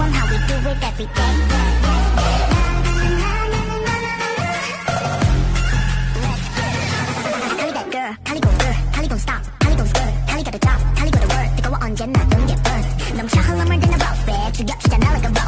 on how we do it every day. That girl, go good, Tally don't stop, got got a don't get burned. 너무 샤흘러만 되나 rough, 왜 죽여 피잖아 like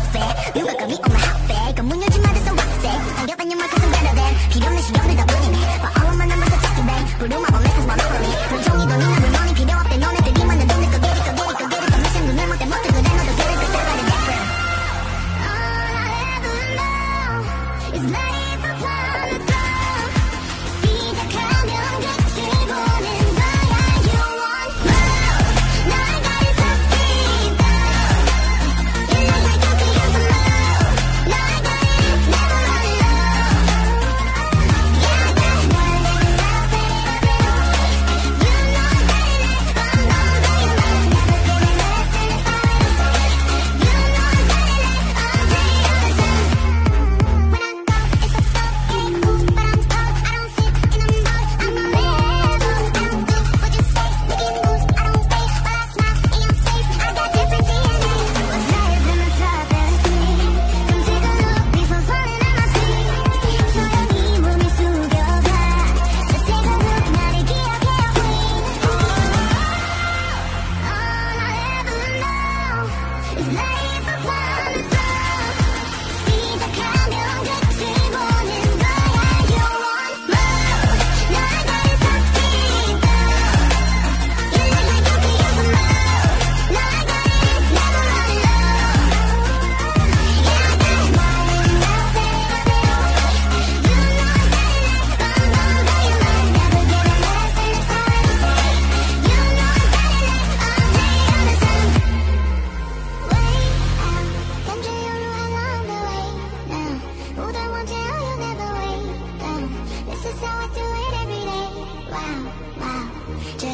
Yeah.